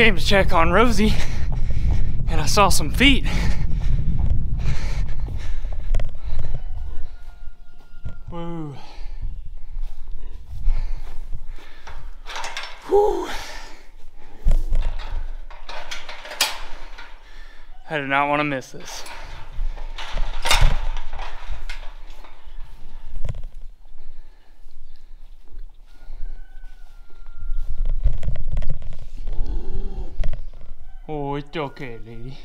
came to check on Rosie and I saw some feet. Whoa. Whew. I did not want to miss this. Oh, it's okay, lady.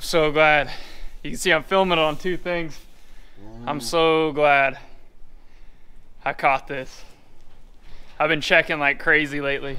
I'm so glad. You can see I'm filming it on two things. I'm so glad I caught this. I've been checking like crazy lately.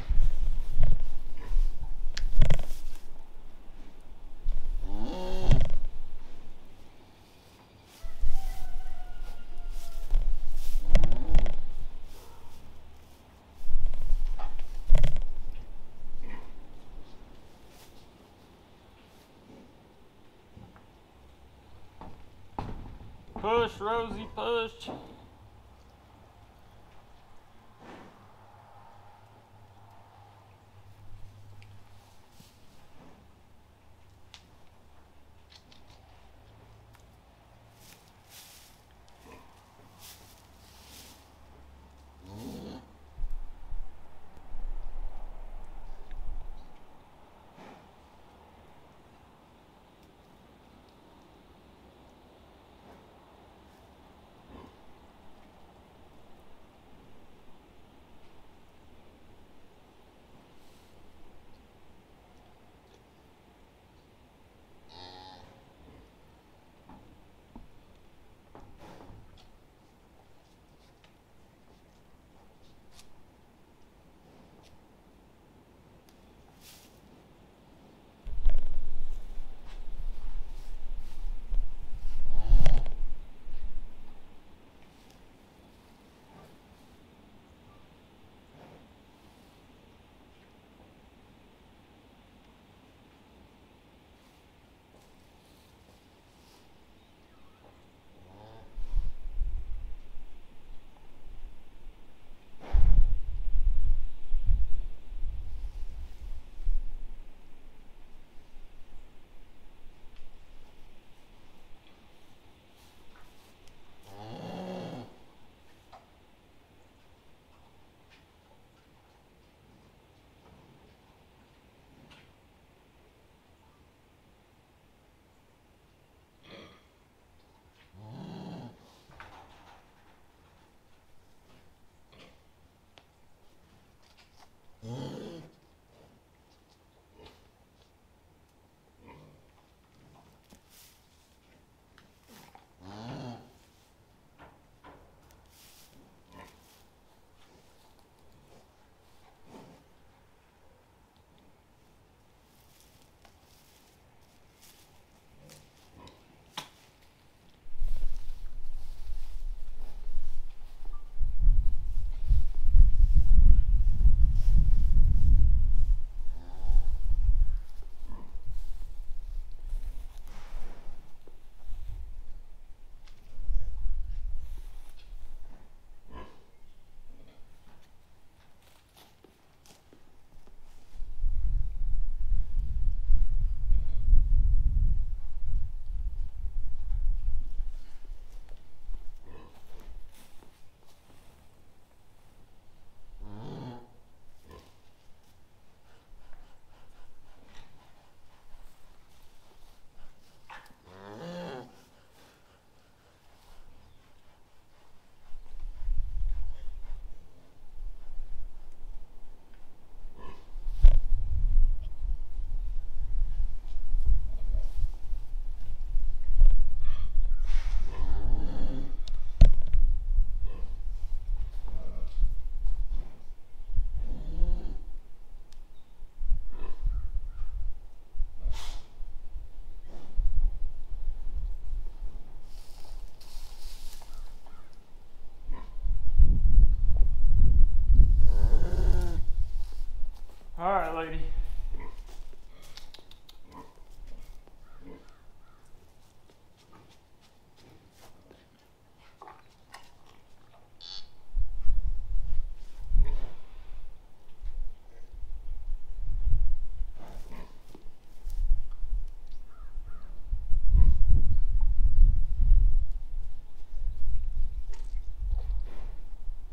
lady.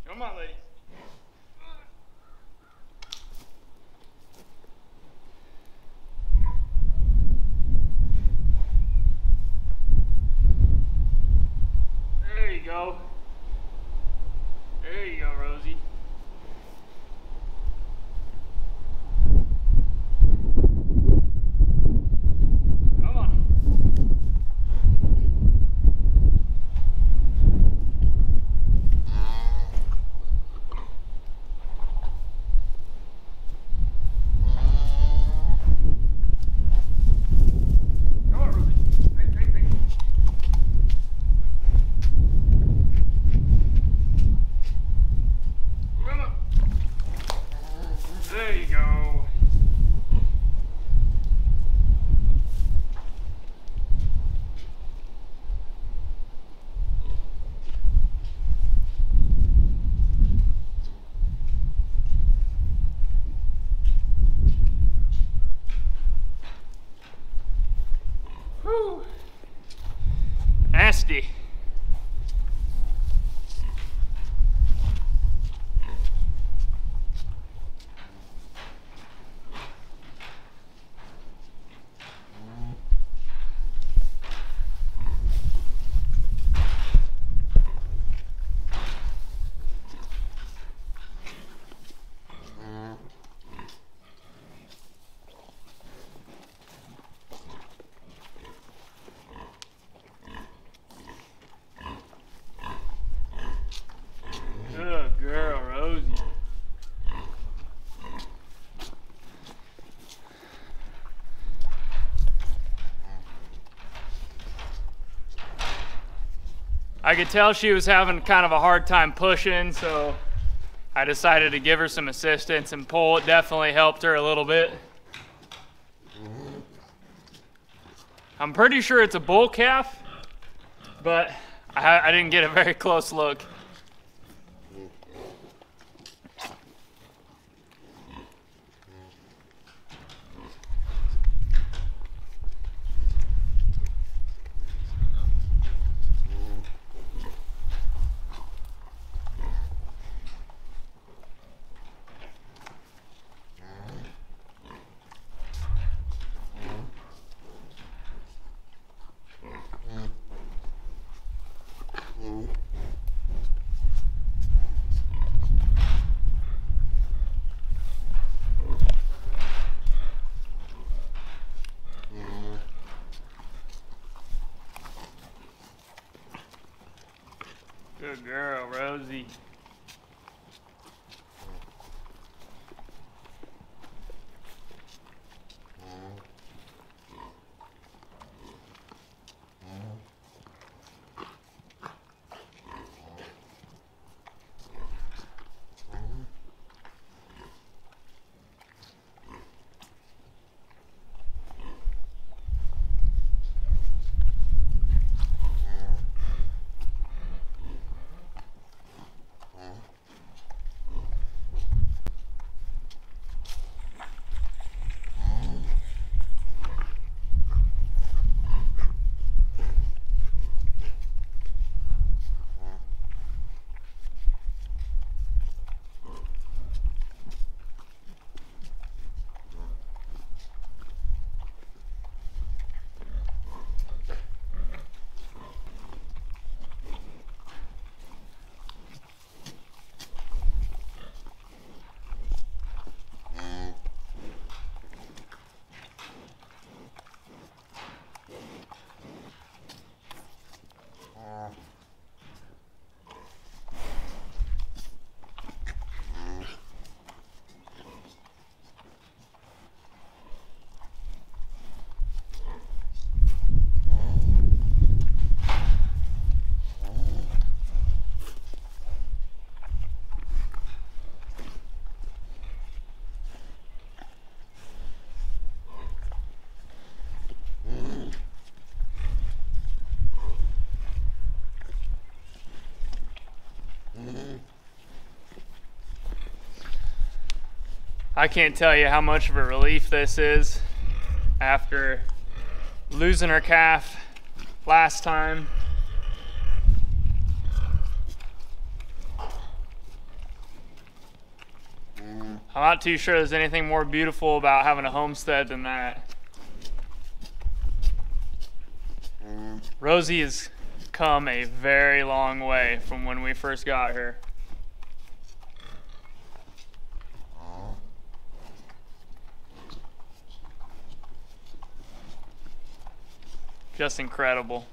Come on, lady. I could tell she was having kind of a hard time pushing, so I decided to give her some assistance and pull. It definitely helped her a little bit. I'm pretty sure it's a bull calf, but I, I didn't get a very close look. Good girl, Rosie. I can't tell you how much of a relief this is after losing her calf last time. I'm not too sure there's anything more beautiful about having a homestead than that. Rosie has come a very long way from when we first got her. Just incredible.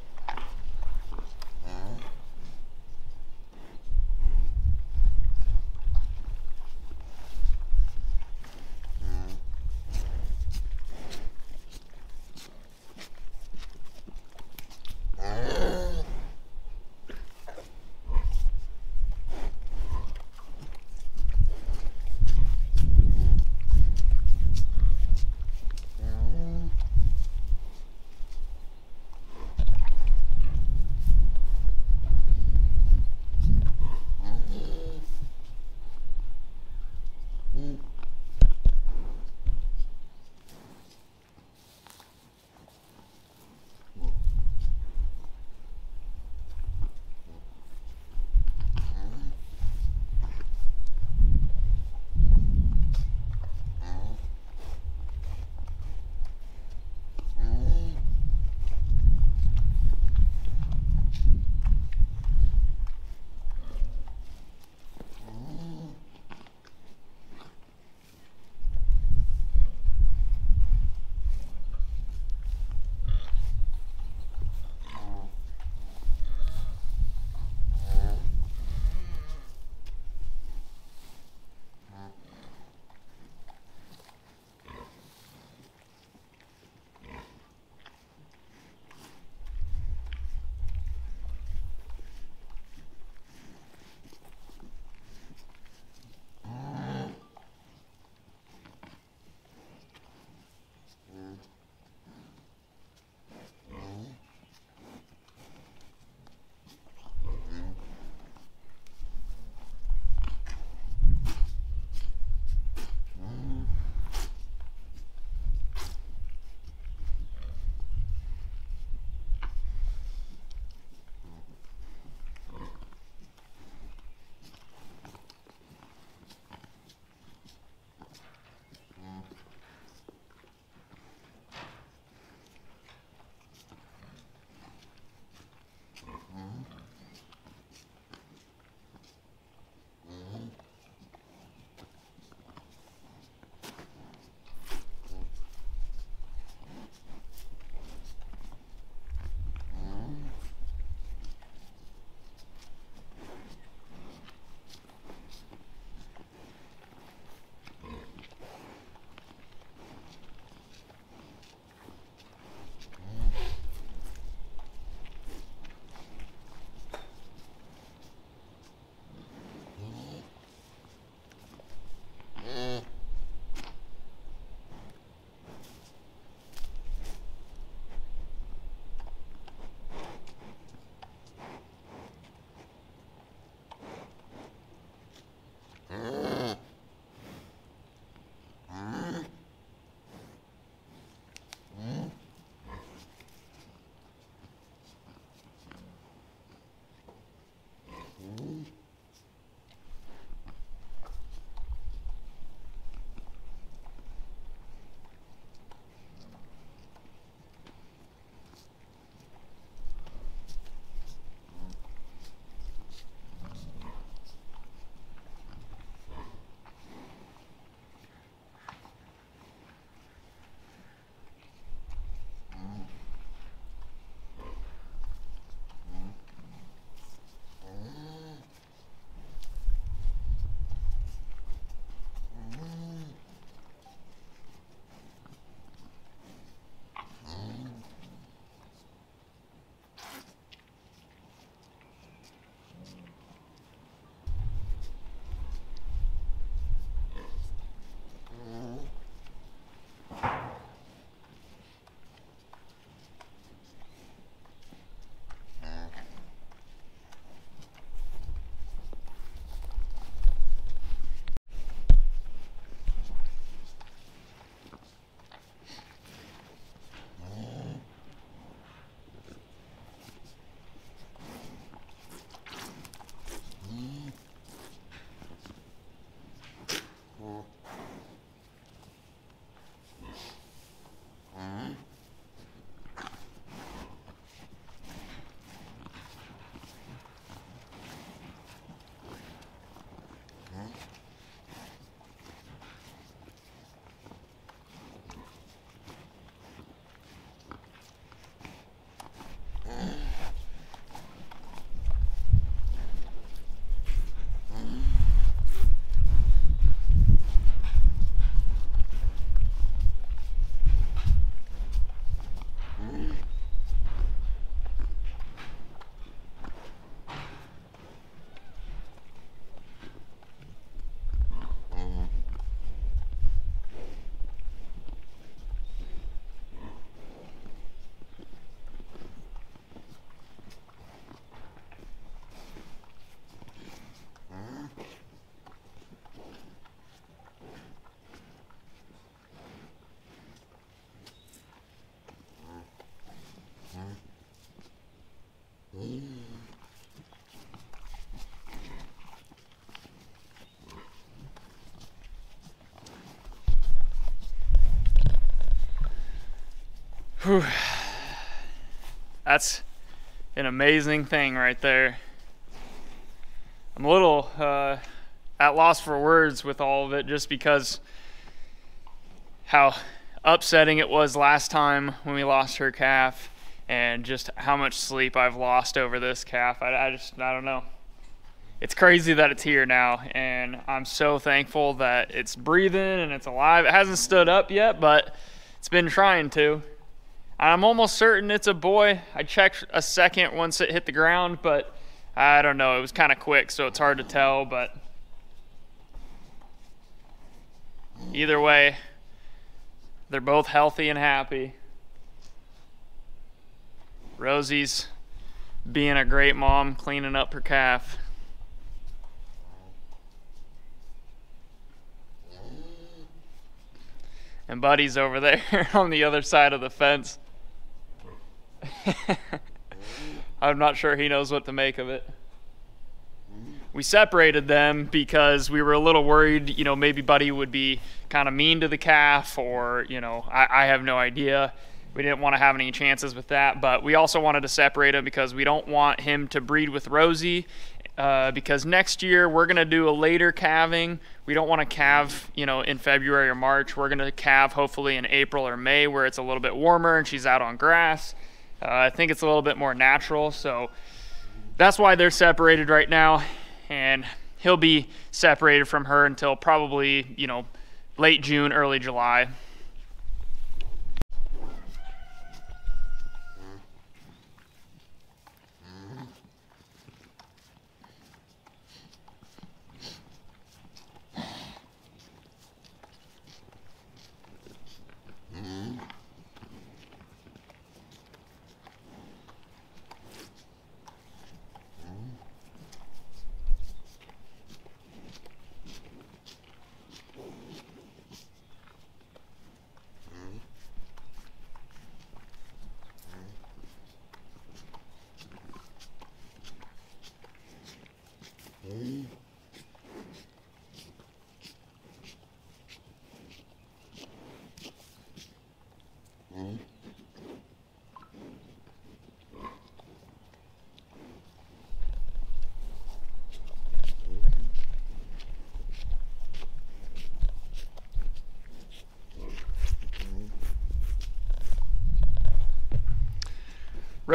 Whew. That's an amazing thing right there. I'm a little uh, at loss for words with all of it just because how upsetting it was last time when we lost her calf and just how much sleep I've lost over this calf. I, I just, I don't know. It's crazy that it's here now, and I'm so thankful that it's breathing and it's alive. It hasn't stood up yet, but it's been trying to. I'm almost certain it's a boy. I checked a second once it hit the ground, but I don't know. It was kind of quick, so it's hard to tell, but either way, they're both healthy and happy. Rosie's being a great mom, cleaning up her calf. And Buddy's over there on the other side of the fence. I'm not sure he knows what to make of it. We separated them because we were a little worried, you know, maybe Buddy would be kind of mean to the calf, or, you know, I, I have no idea. We didn't want to have any chances with that, but we also wanted to separate him because we don't want him to breed with Rosie. Uh, because next year we're going to do a later calving. We don't want to calve, you know, in February or March. We're going to calve hopefully in April or May where it's a little bit warmer and she's out on grass. Uh, I think it's a little bit more natural. So that's why they're separated right now. And he'll be separated from her until probably, you know, late June, early July.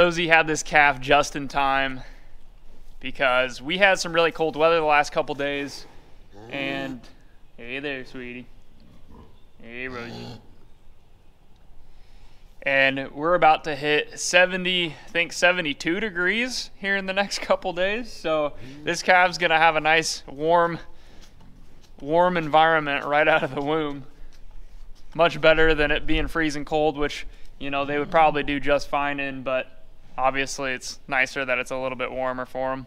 Rosie had this calf just in time because we had some really cold weather the last couple days. And hey there, sweetie. Hey, Rosie. And we're about to hit 70, I think 72 degrees here in the next couple days. So this calf's gonna have a nice warm, warm environment right out of the womb. Much better than it being freezing cold, which you know they would probably do just fine in, but obviously it's nicer that it's a little bit warmer for them.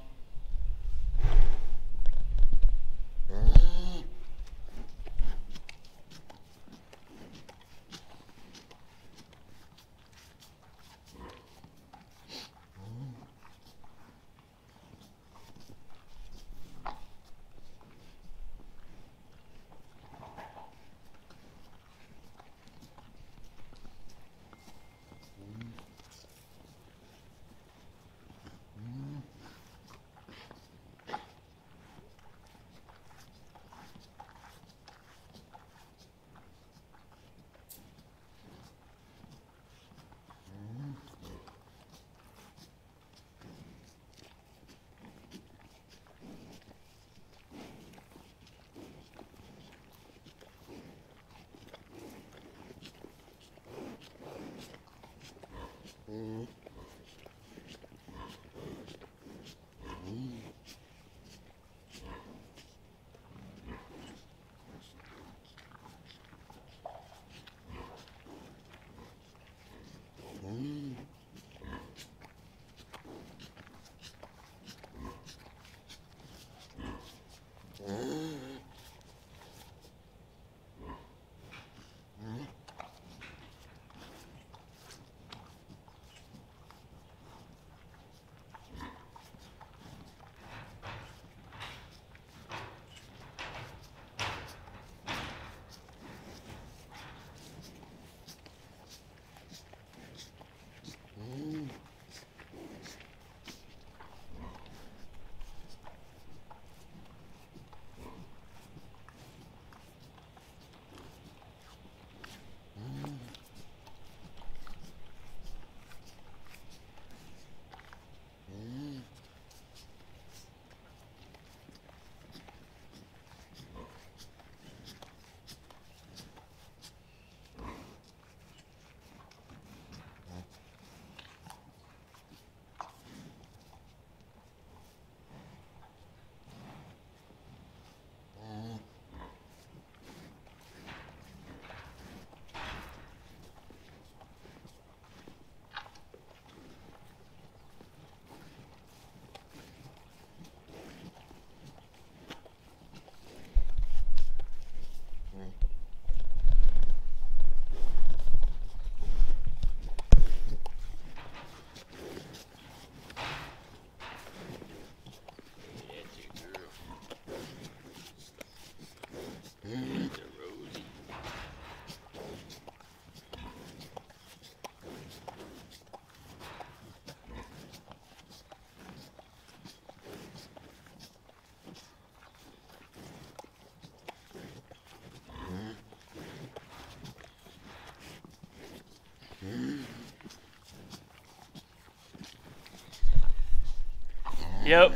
Yep,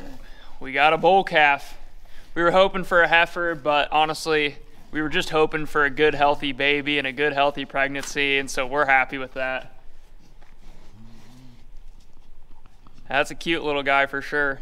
we got a bull calf. We were hoping for a heifer, but honestly, we were just hoping for a good, healthy baby and a good, healthy pregnancy, and so we're happy with that. That's a cute little guy for sure.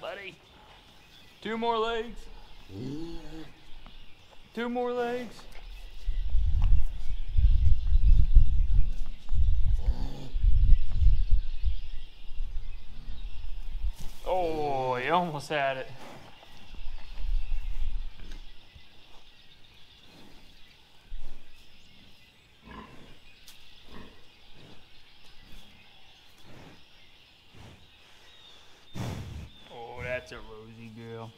Buddy. Two more legs. Two more legs. Oh, you almost had it. Oh, that's a rosy girl.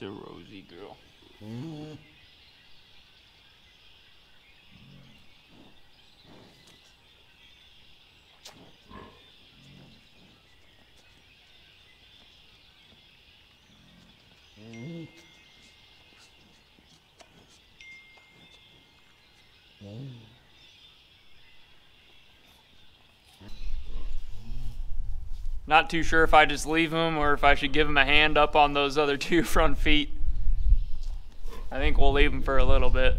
That's a rosy girl. Not too sure if I just leave him or if I should give him a hand up on those other two front feet. I think we'll leave him for a little bit.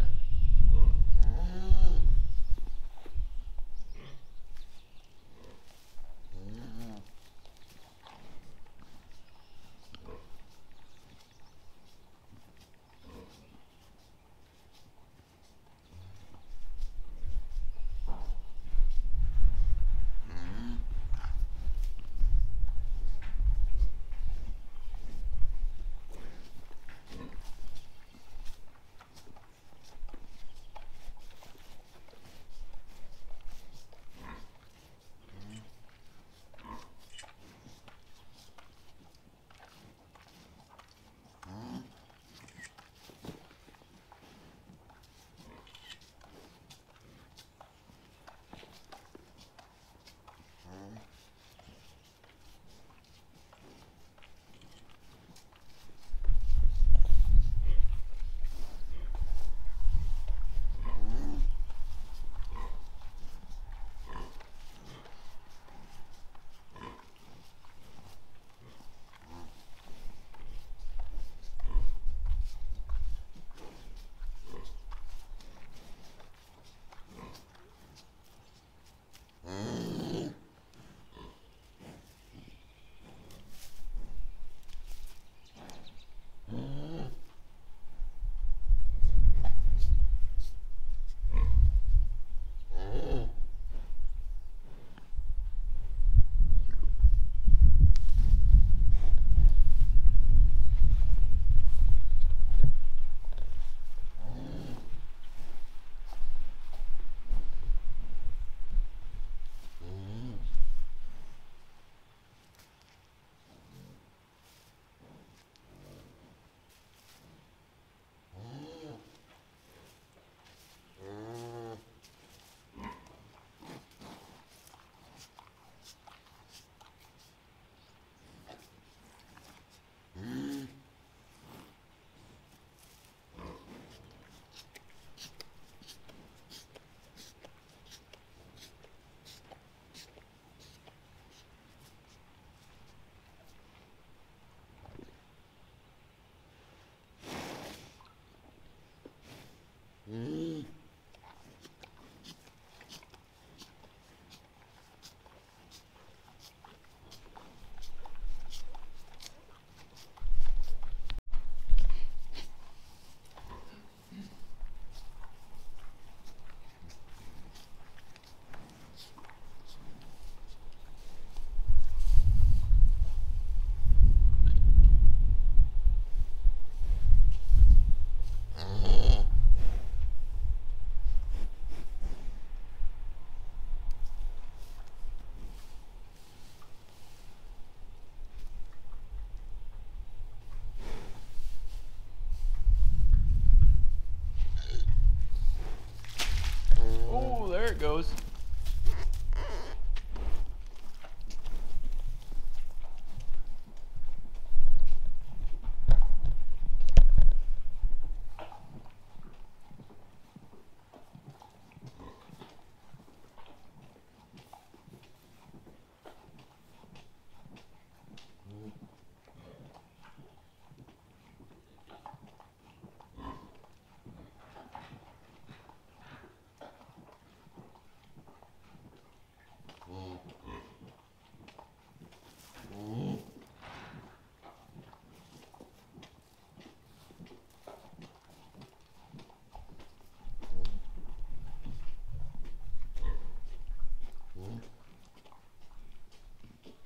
Goes.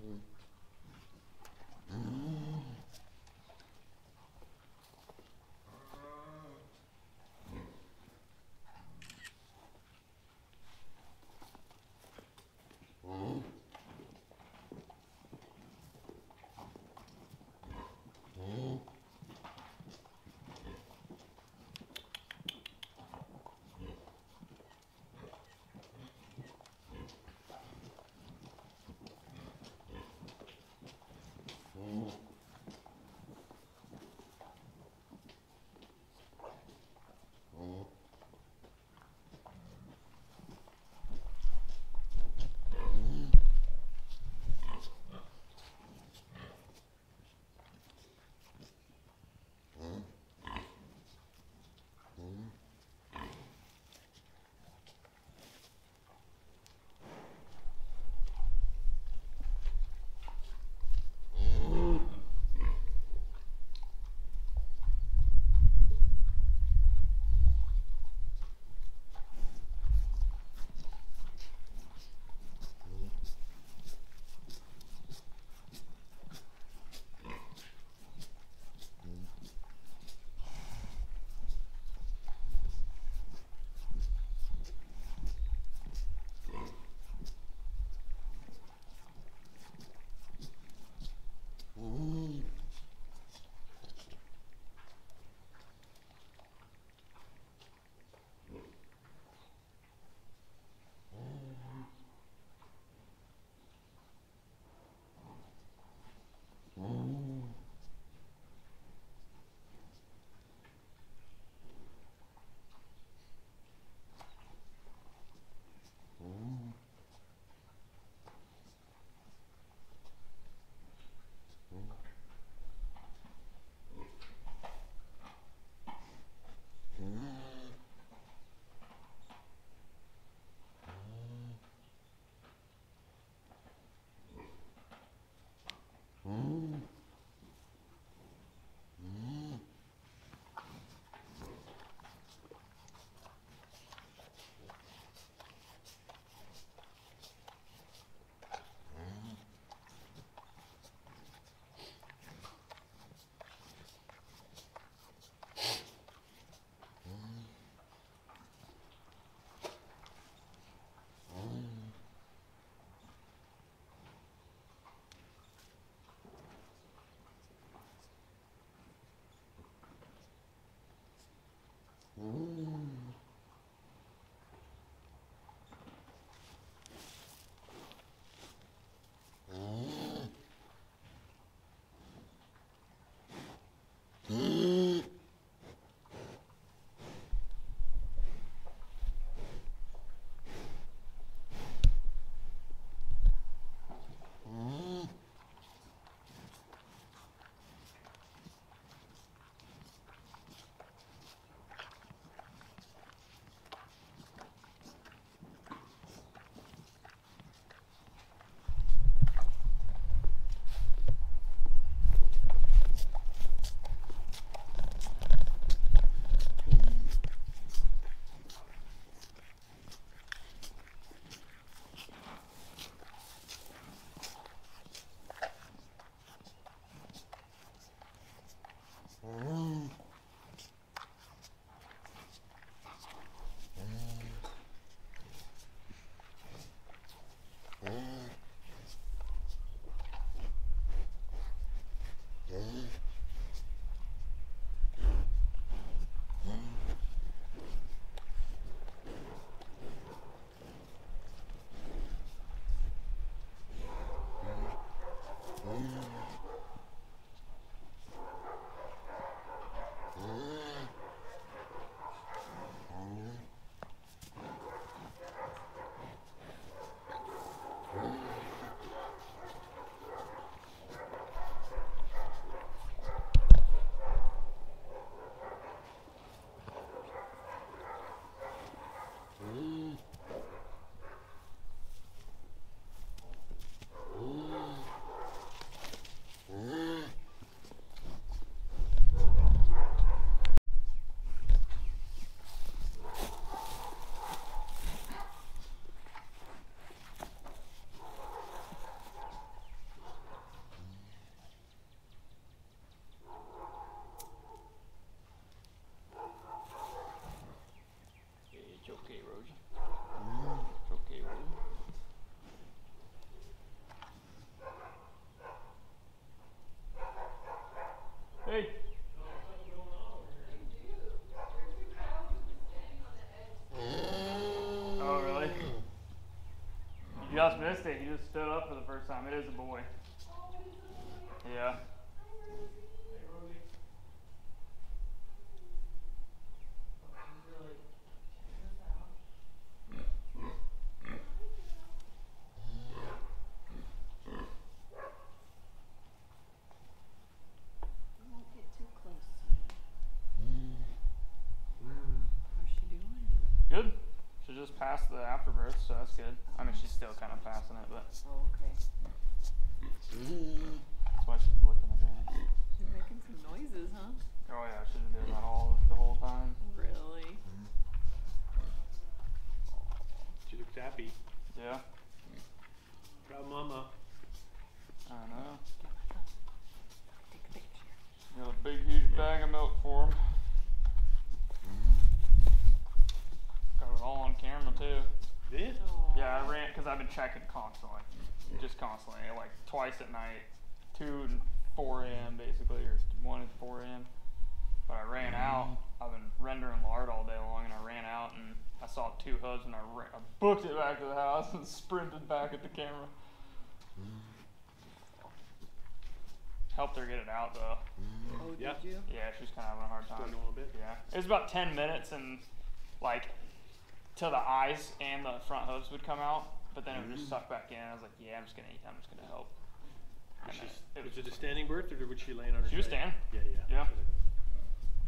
Mm. Time. It is a boy. Yeah. Good. She just passed the afterbirth, so that's good. I mean, she's still kind of passing it, but Oh. That's why she's looking at her. She's making some noises, huh? Oh yeah, she's been doing that all the whole time. Really? She looks happy. Yeah. Proud mama. I know. Get my. Take a picture. Got a big, huge bag of milk for him. Got it all on camera too. Did? Yeah, I ran because I've been checking constantly, just constantly, like twice at night, two and four a.m. basically, or one and four a.m. But I ran mm-hmm. out. I've been rendering lard all day long, and I ran out and I saw two hooves, and I, ran, I booked it back to the house and sprinted back at the camera. Mm-hmm. Helped her get it out though. Mm-hmm. Oh, Yeah. did you? Yeah, she's kind of having a hard time. Struggling a little bit. Yeah, it was about ten minutes, and like till the eyes and the front hooves would come out, but then it would just suck back in. I was like, yeah, I'm just gonna eat. I'm just gonna help. And Was, then she, it was was it a standing birth or was she laying on her She was side? standing. Yeah, yeah. Yeah.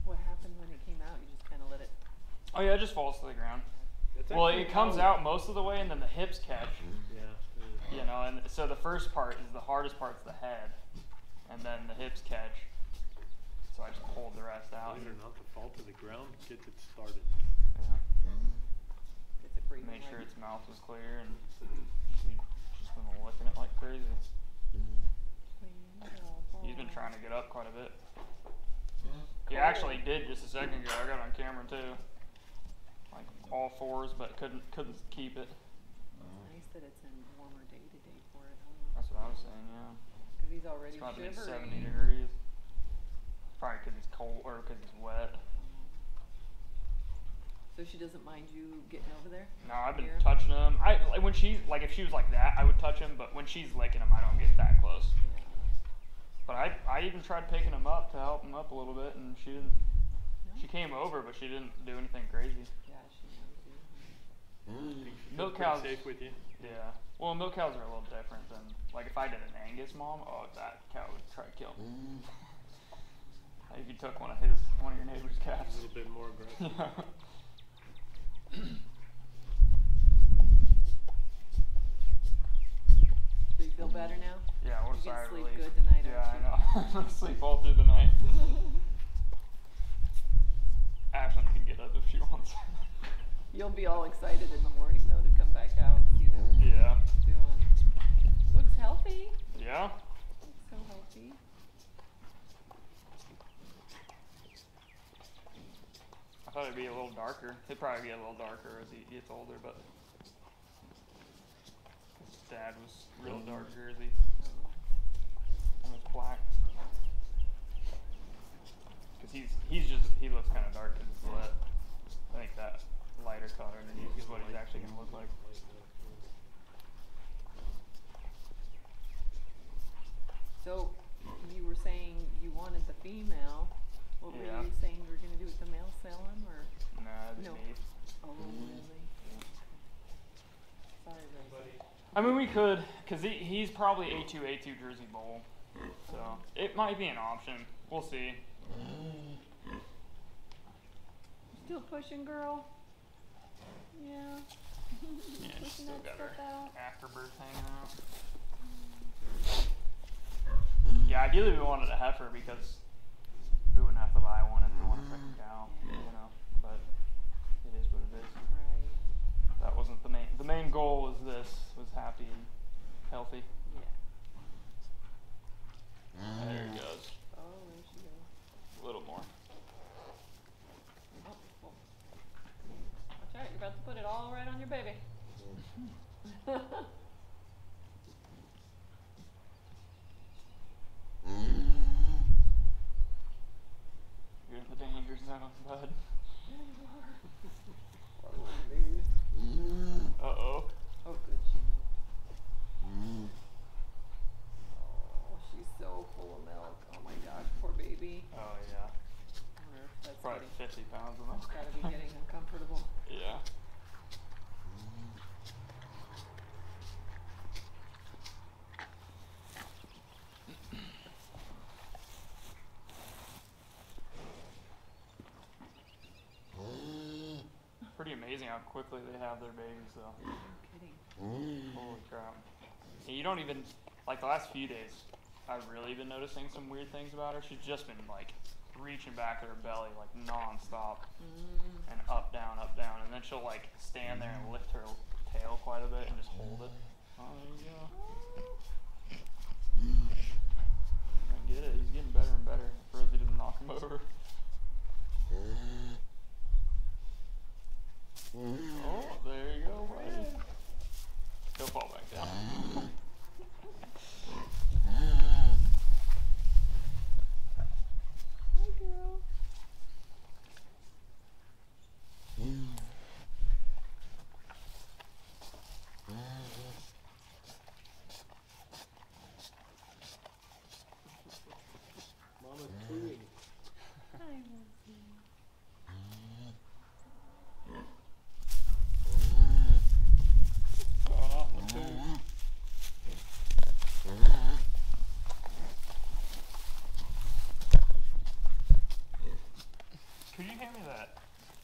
what happened when it came out? You just kind of let it. oh yeah, it just falls to the ground. That's Well, it comes how- out most of the way, and then the hips catch. Yeah. uh, You know, and so the first part is the hardest part's the head, and then the hips catch. So I just pulled the rest out. Believe it or not, the fall to the ground gets it started. Yeah. Gets. Made sure its mouth was clear, and she just been licking it like crazy. He's been trying to get up quite a bit. He actually did just a second ago. I got on camera too. Like all fours, but couldn't couldn't keep it. Oh. Nice that it's in warmer day today for it, huh? That's what I was saying. Yeah, Because he's already it's about to be shivering. 70 degrees. Probably because he's cold or because he's wet. So she doesn't mind you getting over there? No, I've been Here? touching him. I like when she's like if she was like that, I would touch him. But when she's licking him, I don't get that close. Yeah. But I I even tried picking him up to help him up a little bit, and she didn't. No? She came over, but she didn't do anything crazy. Yeah, she knows you. I Milk cows- safe with you. Yeah. Well, milk cows are a little different than like if I did an Angus mom. Oh, that cow would try to kill me. Mm. Like, if you took one of his, one of your neighbor's calves. A little bit more aggressive. So you feel better now? Yeah. A You can sleep relief. good tonight, Yeah, aren't I know. I'm gonna sleep all through the night. Ashlyn can get up if she wants. You'll be all excited in the morning though to come back out and see how yeah. it's doing. Looks healthy. Yeah. Looks so healthy. Thought it'd be a little darker. It'd probably be a little darker as he gets older, but his dad was real dark Jersey, almost black. Cause he's he's just he looks kind of dark because he's wet. I think that lighter color underneath is what he's actually gonna look like. So you were saying you wanted the female. What Yeah. were you saying you were gonna do with the male? Sell him or? Nah, just No. me. Oh really? Mm-hmm. Sorry, Rosie. I mean, we could, cause he, he's probably a two A two Jersey Bowl, so it might be an option. We'll see. Still pushing, girl? Yeah. Yeah, she's Pushing still that got her stuff out. afterbirth hanging out. Yeah, ideally we wanted a heifer because we wouldn't have to buy one if we wanted a second cow, you know. But it is what it is. Right. That wasn't the main. The main goal was this: was happy and healthy. Yeah. There mm. he goes. Oh, there she goes. A little more. Oh, well. Watch out, you're about to put it all right on your baby. Mm-hmm. years now, bud. Poor little baby. Uh oh. Oh, good, Jimmy. Oh, she's so full of milk. Oh my gosh, poor baby. Oh yeah. I wonder if that's Probably getting, 50 pounds of milk. gotta be getting uncomfortable. Yeah. Pretty amazing how quickly they have their babies, though. Holy crap. And you don't even, like the last few days, I've really been noticing some weird things about her. She's just been like reaching back at her belly like non-stop Mm. and up, down, up, down. And then she'll like stand there and lift her tail quite a bit and just hold it. Oh, there you go. I get it. He's getting better and better. Rosie didn't knock him over. Oh, there you go, buddy. He'll fall back down. Hi, girl. Mama's chewing. Hi, Rosie. Going off the tube. Could you hand me that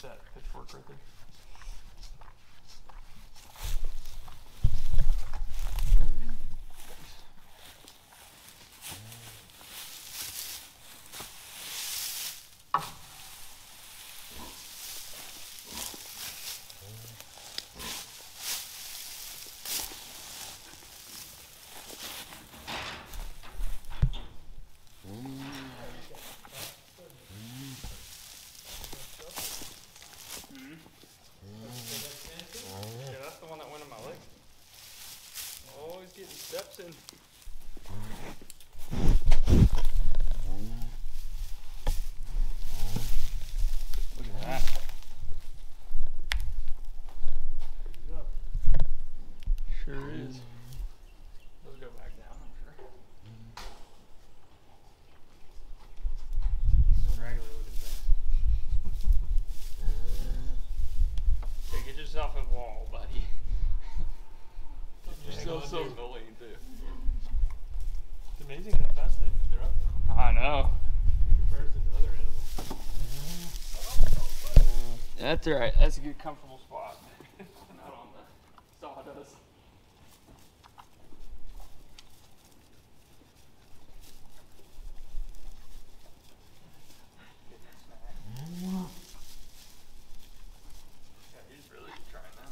that pitchfork right there? Yeah, that's the one that went in my leg. Oh, he's getting steps in. Look at that. He's up. Sure is. They'll go back down, I'm sure. Scraggly looking thing. Hey, get yourself a wall, buddy. Get yourself Hang on, so dude. too. It's amazing how fast they, they're up I know. in comparison to other animals. That's alright. That's a good, comfortable spot. Not on the sawdust. Yeah, he's really trying now.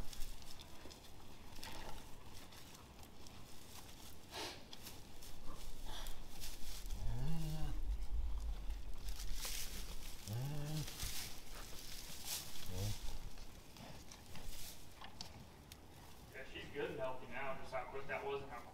Yeah, healthy now. Just how quick that was and how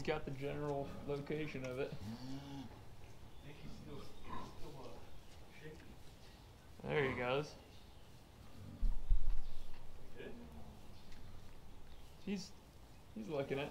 he's got the general location of it. There he goes. He's he's looking at.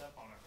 up on it.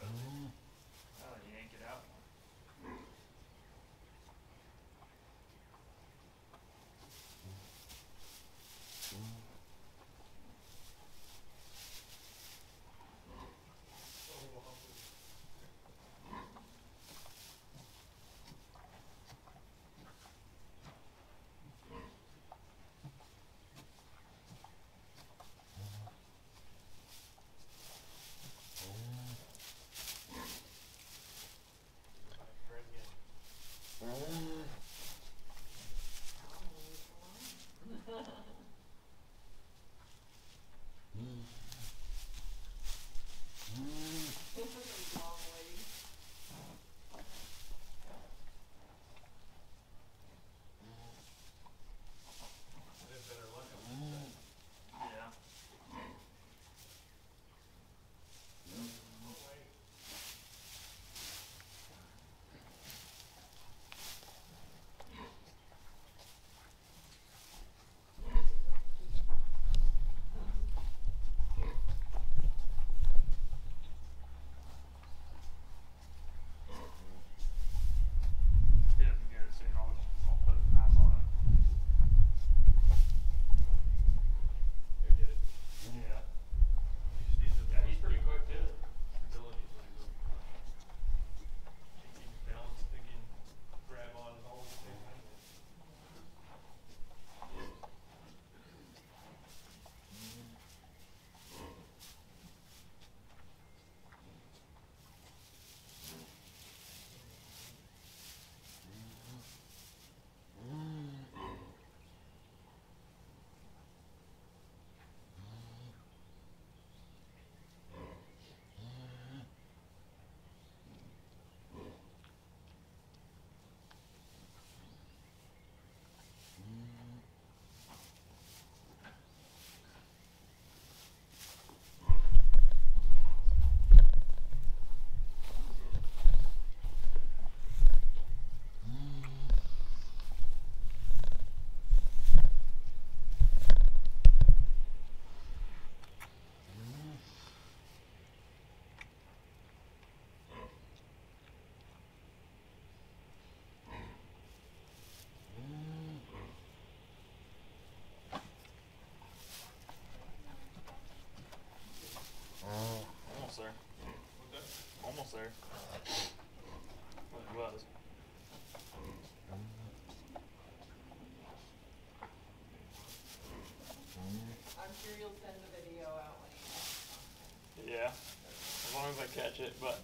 it, but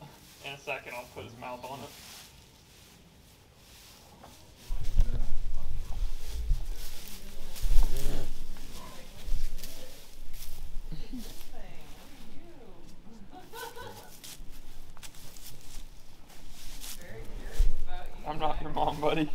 in a second I'll put his mouth on it. I'm not your mom, buddy.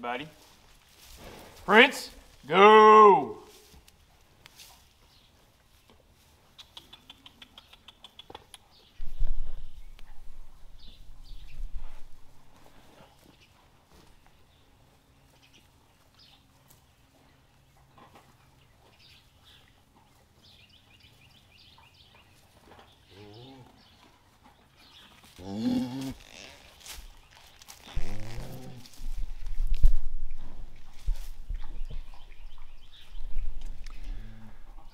Everybody. Prince, go! Mm-hmm.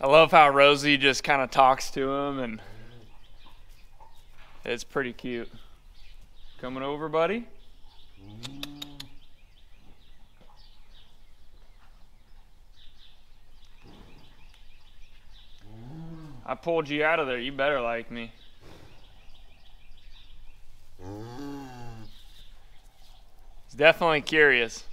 I love how Rosie just kind of talks to him, and it's pretty cute. Coming over, buddy? I pulled you out of there. You better like me. He's definitely curious.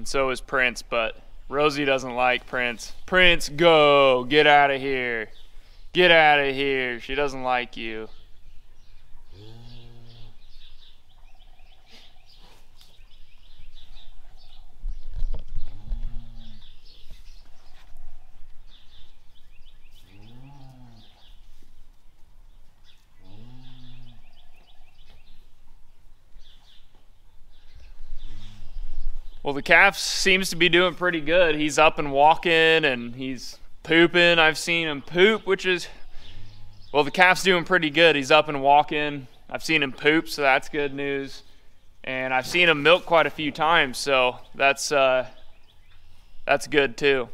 And so is Prince, but Rosie doesn't like Prince. Prince, go! Get out of here! Get out of here! She doesn't like you. Well, the calf seems to be doing pretty good. He's up and walking and he's pooping. I've seen him poop, which is, well, the calf's doing pretty good. He's up and walking. I've seen him poop, so that's good news. And I've seen him milk quite a few times, so that's uh, that's good too.